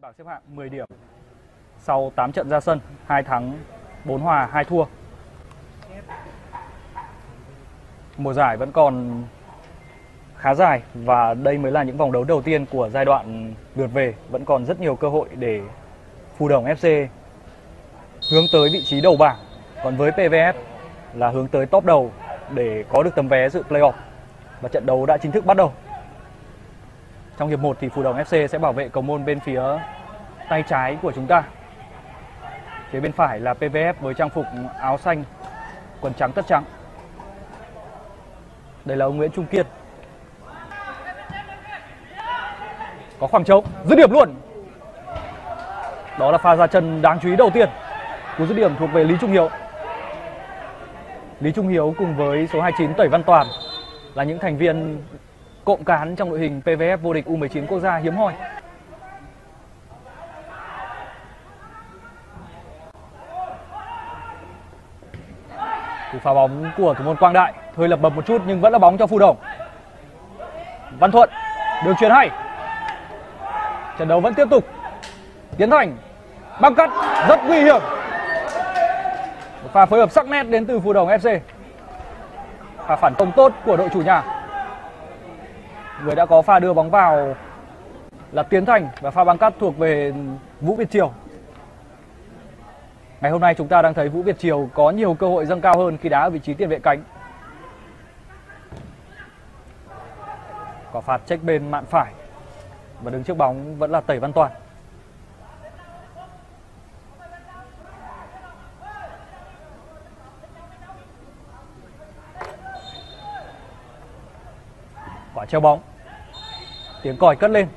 bảng xếp hạng 10 điểm sau 8 trận ra sân, 2 thắng, 4 hòa, 2 thua. Mùa giải vẫn còn khá dài và đây mới là những vòng đấu đầu tiên của giai đoạn lượt về, vẫn còn rất nhiều cơ hội để Phù Đồng FC hướng tới vị trí đầu bảng. Còn với PVF là hướng tới top đầu để có được tấm vé dự playoff. Và trận đấu đã chính thức bắt đầu. Trong hiệp 1 thì Phù Đồng FC sẽ bảo vệ cầu môn bên phía tay trái của chúng ta. Phía bên phải là PVF với trang phục áo xanh, quần trắng tất trắng. Đây là ông Nguyễn Trung Kiên. Có khoảng trống, dứt điểm luôn. Đó là pha ra chân đáng chú ý đầu tiên. Cú dứt điểm thuộc về Lý Trung Hiếu. Lý Trung Hiếu cùng với số 29 Tẩy Văn Toàn là những thành viên cộng cán trong đội hình PVF vô địch U19 quốc gia hiếm hoi. Cú phá bóng của thủ môn Quang Đại, hơi lập bập một chút nhưng vẫn là bóng cho Phù Đồng. Văn Thuận đường chuyền hay. Trận đấu vẫn tiếp tục. Tiến Thành, băng cắt, rất nguy hiểm. Một pha phối hợp sắc nét đến từ Phù Đồng FC. Pha phản công tốt của đội chủ nhà. Người đã có pha đưa bóng vào là Tiến Thành và pha băng cắt thuộc về Vũ Việt Triều. Ngày hôm nay chúng ta đang thấy Vũ Việt Triều có nhiều cơ hội dâng cao hơn khi đá ở vị trí tiền vệ cánh. Quả phạt trách bên mạn phải và đứng trước bóng vẫn là Tẩy Văn Toàn. Quả treo bóng. Tiếng còi cất lên.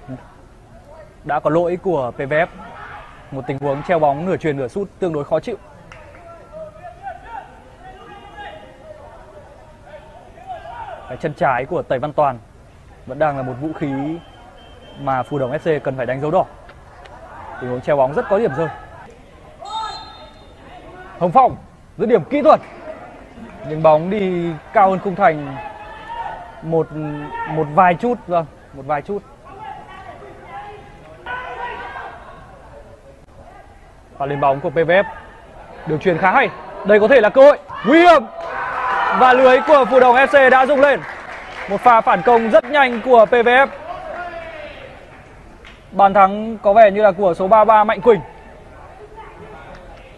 Đã có lỗi của PVF một tình huống treo bóng nửa truyền nửa sút tương đối khó chịu. Cái chân trái của Tẩy Văn Toàn vẫn đang là một vũ khí mà Phù Đồng FC cần phải đánh dấu đỏ. Tình huống treo bóng rất có điểm rơi. Hồng Phong dứt điểm kỹ thuật. Nhưng bóng đi cao hơn khung thành một một vài chút vâng, một vài chút. Và lên bóng của PVF Đường truyền khá hay. Đây có thể là cơ hội. Nguy hiểm. Và lưới của Phù Đồng FC đã rung lên. Một pha phản công rất nhanh của PVF Bàn thắng có vẻ như là của số 33 Mạnh Quỳnh.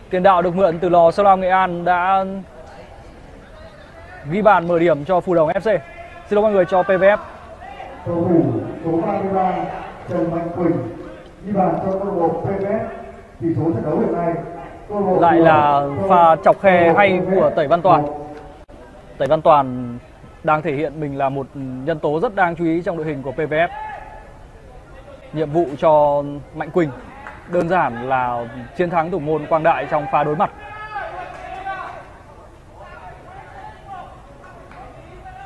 Tiền đạo được mượn từ lò Sơ Lam Nghệ An đã ghi bàn mở điểm cho Phù Đồng FC Xin lỗi mọi người cho PVF cầu thủ số 33 Trần Mạnh Quỳnh. Ghi bàn cho câu lạc bộ PVF tỷ số trận đấu hiện nay Lại là pha chọc khe hay của Tẩy Văn Toàn. Tẩy Văn Toàn đang thể hiện mình là một nhân tố rất đáng chú ý trong đội hình của PVF Nhiệm vụ cho Mạnh Quỳnh đơn giản là chiến thắng thủ môn Quang Đại trong pha đối mặt.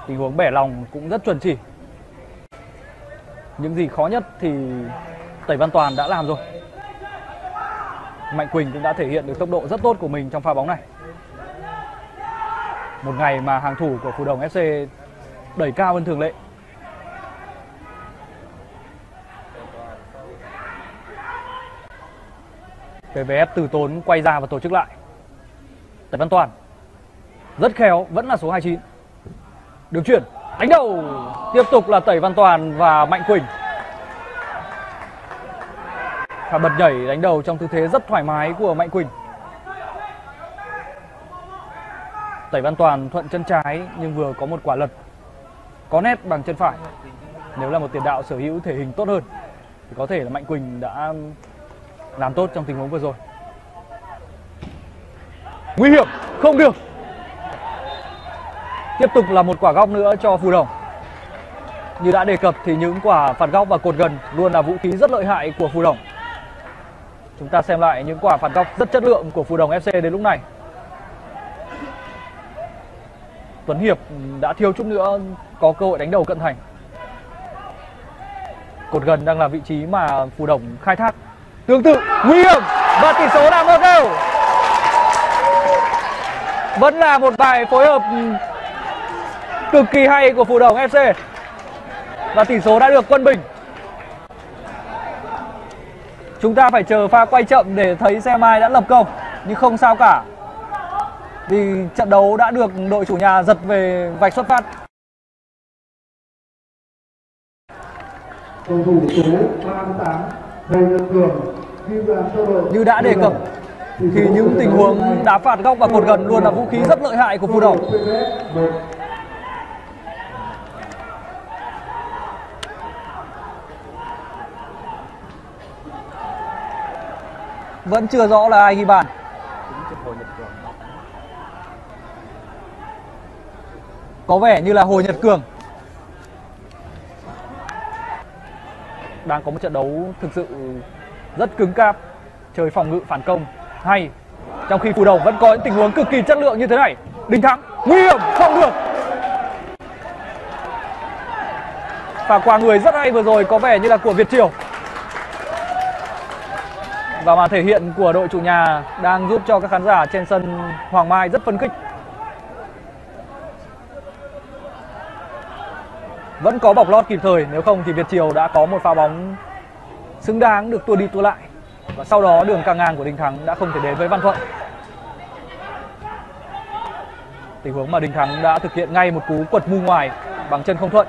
Tình huống bẻ lòng cũng rất chuẩn chỉ những gì khó nhất thì Tẩy Văn Toàn đã làm rồi Mạnh Quỳnh cũng đã thể hiện được tốc độ rất tốt của mình trong pha bóng này. Một ngày mà hàng thủ của Phù Đồng FC đẩy cao hơn thường lệ. PVF từ tốn quay ra và tổ chức lại. Tẩy Văn Toàn rất khéo, vẫn là số 29. Đường chuyển, đánh đầu. Tiếp tục là Tẩy Văn Toàn và Mạnh Quỳnh. và bật nhảy đánh đầu trong tư thế rất thoải mái của Mạnh Quỳnh. Tẩy Văn Toàn thuận chân trái nhưng vừa có một quả lật có nét bằng chân phải. Nếu là một tiền đạo sở hữu thể hình tốt hơn thì có thể là Mạnh Quỳnh đã làm tốt trong tình huống vừa rồi. Nguy hiểm, không được. Tiếp tục là một quả góc nữa cho Phù Đồng. Như đã đề cập thì những quả phạt góc và cột gần luôn là vũ khí rất lợi hại của Phù Đồng. Chúng ta xem lại những quả phạt góc rất chất lượng của Phù Đồng FC đến lúc này. Tuấn Hiệp đã thiếu chút nữa có cơ hội đánh đầu cận thành. Cột gần đang là vị trí mà Phù Đồng khai thác. Tương tự, nguy hiểm và tỷ số là một đều. Vẫn là một bài phối hợp cực kỳ hay của Phù Đồng FC. Và tỷ số đã được quân bình. Chúng ta phải chờ pha quay chậm để thấy xem ai đã lập công Nhưng không sao cả. Vì trận đấu đã được đội chủ nhà giật về vạch xuất phát. Cầu thủ số 38 Hồ Nhật Cường ghi bàn cho đội Như đã đề cập Thì những tình huống đá phạt góc và cột gần luôn là vũ khí rất lợi hại của Phù Đồng Vẫn chưa rõ là ai ghi bàn. Có vẻ như là Hồ Nhật Cường. Đang có một trận đấu thực sự rất cứng cáp. Chơi phòng ngự phản công hay. Trong khi Phù Đồng vẫn có những tình huống cực kỳ chất lượng như thế này. Đình Thắng, nguy hiểm, không được. Và qua người rất hay vừa rồi, có vẻ như là của Việt Triều và màn thể hiện của đội chủ nhà đang giúp cho các khán giả trên sân Hoàng Mai rất phấn khích. Vẫn có bọc lót kịp thời, nếu không thì Việt Triều đã có một pha bóng xứng đáng được tua đi tua lại. Và sau đó đường càng ngang của Đình Thắng đã không thể đến với Văn Thuận. Tình huống mà Đình Thắng đã thực hiện ngay một cú quật mu ngoài bằng chân không thuận.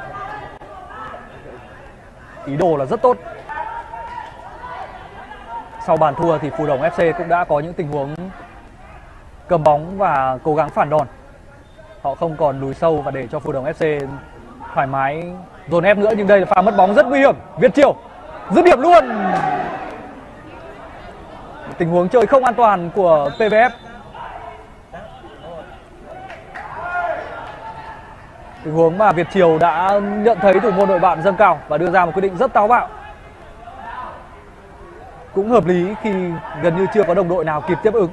Ý đồ là rất tốt sau bàn thua thì Phù Đồng FC cũng đã có những tình huống cầm bóng và cố gắng phản đòn. Họ không còn lùi sâu và để cho Phù Đồng FC thoải mái dồn ép nữa, nhưng đây là pha mất bóng rất nguy hiểm. Việt Triều dứt điểm luôn. Tình huống chơi không an toàn của PVF. Tình huống mà Việt Triều đã nhận thấy thủ môn đội bạn dâng cao và đưa ra một quyết định rất táo bạo cũng hợp lý khi gần như chưa có đồng đội nào kịp tiếp ứng.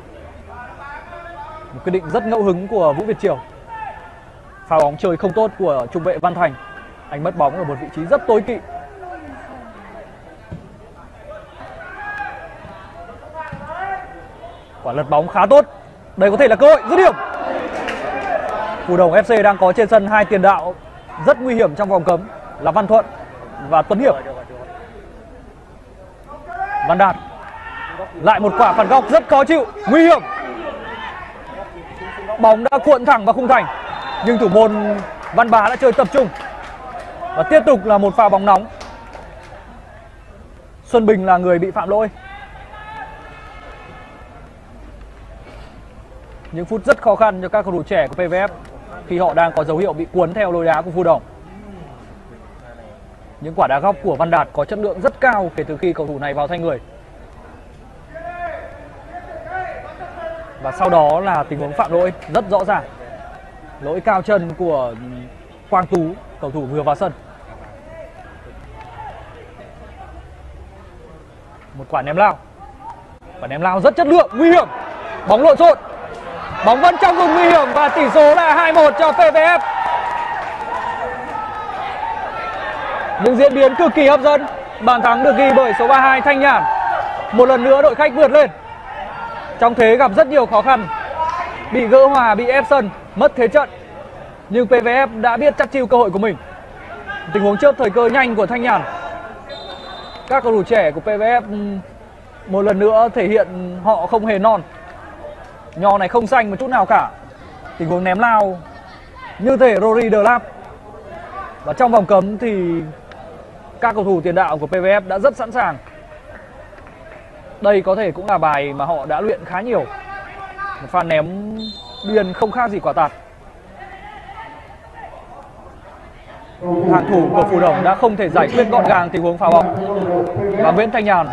Một quyết định rất ngẫu hứng của Vũ Việt Triều. Pha bóng chơi không tốt của trung vệ Văn Thành. Anh mất bóng ở một vị trí rất tối kỵ. Quả lật bóng khá tốt. Đây có thể là cơ hội, dứt điểm. Phù Đồng FC đang có trên sân hai tiền đạo rất nguy hiểm trong vòng cấm là Văn Thuận và Tuấn Hiệp. Văn Đạt. Lại một quả phản góc rất khó chịu, nguy hiểm. Bóng đã cuộn thẳng vào khung thành, nhưng thủ môn Văn Bá đã chơi tập trung. Và tiếp tục là một pha bóng nóng. Xuân Bình là người bị phạm lỗi. Những phút rất khó khăn cho các cầu thủ trẻ của PVF khi họ đang có dấu hiệu bị cuốn theo lối đá của Phu Đồng những quả đá góc của Văn Đạt có chất lượng rất cao kể từ khi cầu thủ này vào thay người. Và sau đó là tình huống phạm lỗi rất rõ ràng. Lỗi cao chân của Quang Tú, cầu thủ vừa vào sân. Một quả ném lao. Quả ném lao rất chất lượng, nguy hiểm. Bóng lộn xộn. Bóng vẫn trong vùng nguy hiểm và tỷ số là 2-1 cho PVF. Những diễn biến cực kỳ hấp dẫn. Bàn thắng được ghi bởi số 32 Thanh Nhàn. Một lần nữa đội khách vượt lên. Trong thế gặp rất nhiều khó khăn. Bị gỡ hòa, bị ép sân, mất thế trận. Nhưng PVF đã biết chắc chiêu cơ hội của mình. Tình huống chớp thời cơ nhanh của Thanh Nhàn. Các cầu thủ trẻ của PVF ừ, một lần nữa thể hiện họ không hề non. Nho này không xanh một chút nào cả. Tình huống ném lao như thể Rory De Lap. Và trong vòng cấm thì các cầu thủ tiền đạo của PVF đã rất sẵn sàng. Đây có thể cũng là bài mà họ đã luyện khá nhiều. Một pha ném biên không khác gì quả tạt. Hàng thủ của Phù Đồng đã không thể giải quyết gọn gàng tình huống phá bóng. Và Nguyễn Thanh Nhàn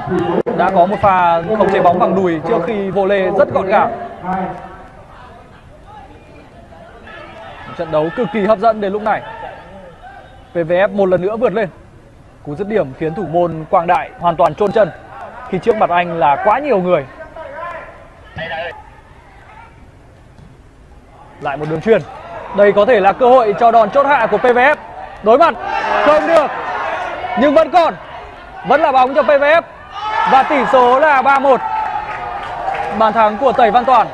đã có một pha không chế bóng bằng đùi trước khi vô lê rất gọn gàng. Một trận đấu cực kỳ hấp dẫn đến lúc này. PVF một lần nữa vượt lên. Cú dứt điểm khiến thủ môn Quang Đại hoàn toàn trôn chân, khi trước mặt anh là quá nhiều người. Lại một đường truyền. Đây có thể là cơ hội cho đòn chốt hạ của PVF. Đối mặt, không được. Nhưng vẫn còn. Vẫn là bóng cho PVF. Và tỷ số là 3-1. Bàn thắng của Tẩy Văn Toàn.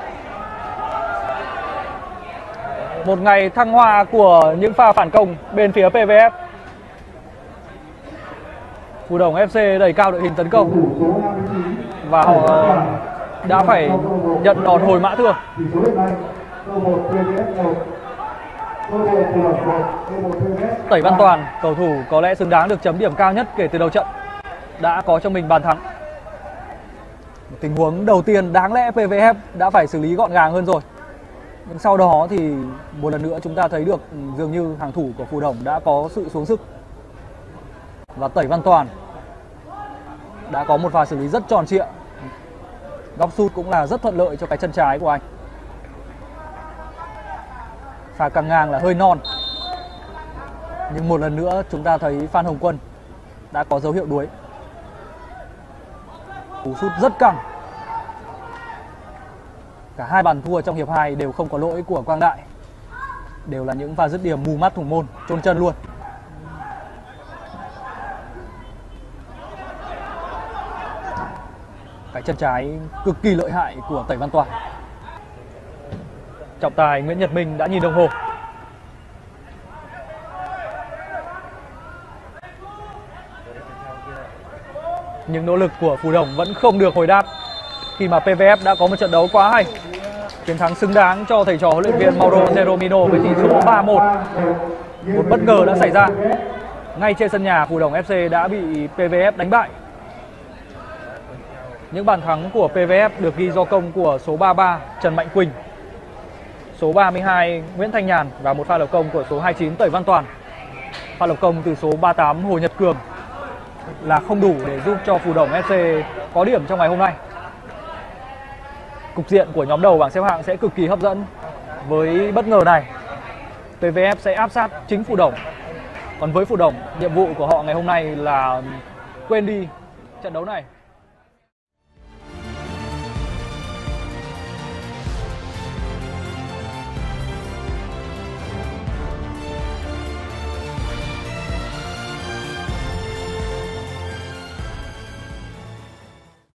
Một ngày thăng hoa của những pha phản công bên phía PVF. Phù Đồng FC đẩy cao đội hình tấn công. Và họ ờ, đã phải nhận đòn hồi mã thương. Tẩy Văn Toàn, cầu thủ có lẽ xứng đáng được chấm điểm cao nhất kể từ đầu trận, đã có cho mình bàn thắng. Một tình huống đầu tiên đáng lẽ PVF đã phải xử lý gọn gàng hơn rồi. Nhưng sau đó thì một lần nữa chúng ta thấy được ừ, dường như hàng thủ của Phù Đồng đã có sự xuống sức. Và Tẩy Văn Toàn đã có một pha xử lý rất tròn trịa. Góc sút cũng là rất thuận lợi cho cái chân trái của anh. Pha căng ngang là hơi non. Nhưng một lần nữa chúng ta thấy Phan Hồng Quân đã có dấu hiệu đuối. Cú sút rất căng. Cả hai bàn thua trong hiệp 2 đều không có lỗi của Quang Đại. Đều là những pha dứt điểm mù mắt thủ môn, chôn chân luôn. Cái chân trái cực kỳ lợi hại của Tẩy Văn Toàn. Trọng tài Nguyễn Nhật Minh đã nhìn đồng hồ. Những nỗ lực của Phù Đồng vẫn không được hồi đáp khi mà PVF đã có một trận đấu quá hay. Chiến thắng xứng đáng cho thầy trò huấn luyện viên Mauro Zeromino với tỷ số 3-1. Một bất ngờ đã xảy ra. Ngay trên sân nhà, Phù Đồng FC đã bị PVF đánh bại. Những bàn thắng của PVF được ghi do công của số 33 Trần Mạnh Quỳnh, số 32 Nguyễn Thanh Nhàn và một pha lập công của số 29 Tẩy Văn Toàn. Pha lập công từ số 38 Hồ Nhật Cường là không đủ để giúp cho Phù Đồng FC có điểm trong ngày hôm nay. Cục diện của nhóm đầu bảng xếp hạng sẽ cực kỳ hấp dẫn. Với bất ngờ này, PVF sẽ áp sát chính Phù Đồng. Còn với Phù Đồng, nhiệm vụ của họ ngày hôm nay là quên đi trận đấu này